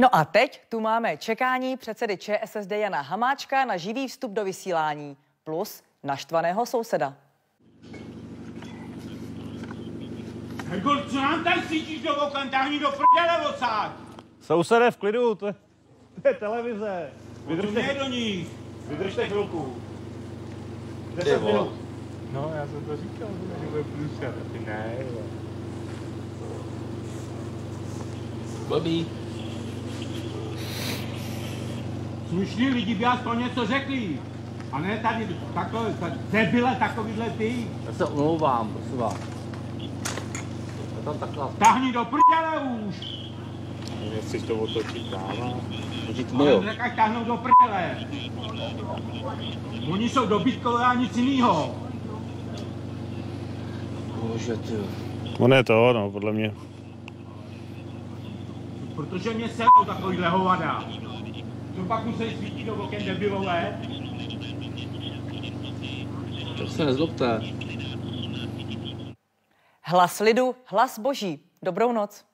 No a teď tu máme čekání předsedy ČSSD Jana Hamáčka na živý vstup do vysílání plus naštvaného souseda. Hegol, co nám svítíš do oken, táhni do prdele odsad! Sousede v klidu, to je, to je televize. Ne Vydržte, do nich! vydržte chvilku. Ty 10 vole. minut. No, já jsem to říkal, že bude průser. Ty ne, jo. Blbý. Slušní lidi by aspoň něco řekli. A ne tady takové, ta- debile takovýhle ty. Já se omlouvám, prosím vás. Já tam takhle. Tahni do prdele už! Nechceš to otočit dál. Točit Ale nechaj táhnout do prdele. Oni jsou dobytkové a nic jiného. Bože, ty. On je to, no, podle mě. Protože mě serou takovýhle hovada. Co pak musí svítit do oken debilové? Tak se nezlobte. Hlas lidu, hlas boží. Dobrou noc.